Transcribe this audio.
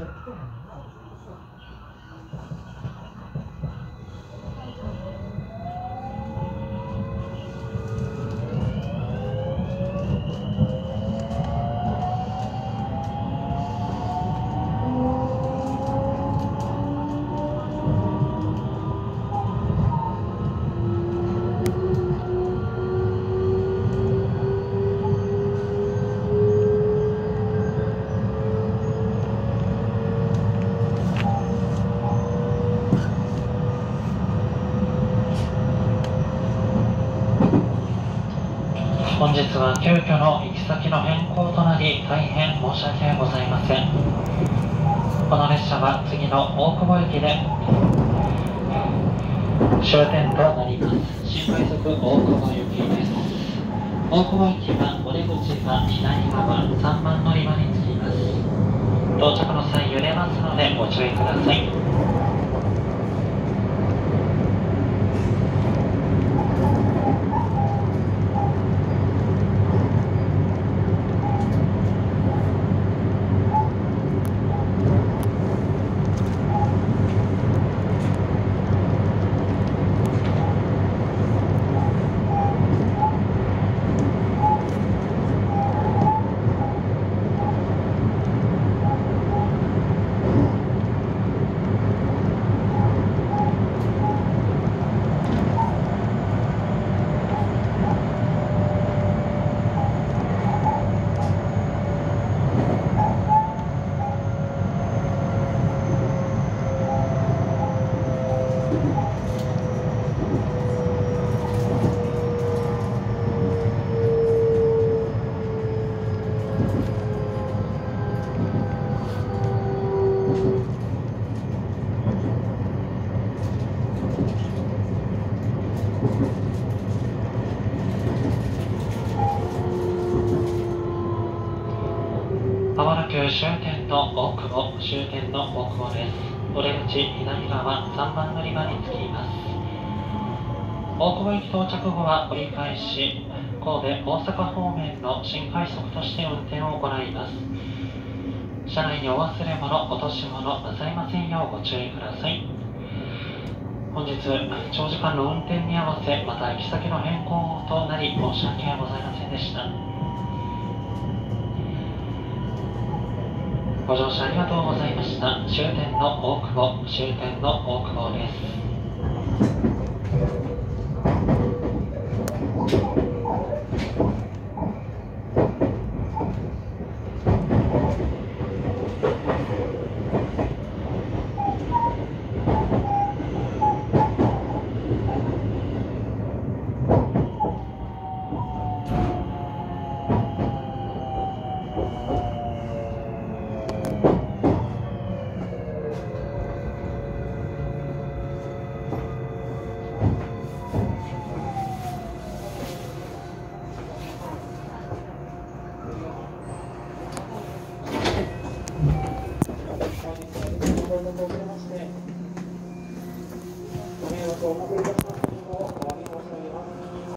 said, oh, no. 本日は急遽の行き先の変更となり大変申し訳ございません。この列車は次の大久保駅で終点となります新快速大久保行きです。大久保駅はお出口が左側3番乗り場に着きます。到着の際揺れますのでご注意ください。まもなく終点の大久保終点の大久保ですお出口左側3番乗り場に着きます。大久保駅到着後は折り返し神戸大阪方面の新快速として運転を行います。車内にお忘れ物落とし物なさいませんようご注意ください。本日長時間の運転に合わせまた行き先の変更となり申し訳ございませんでした。ご乗車ありがとうございました。終点の大久保終点の大久保です。ご迷惑をおかけいたし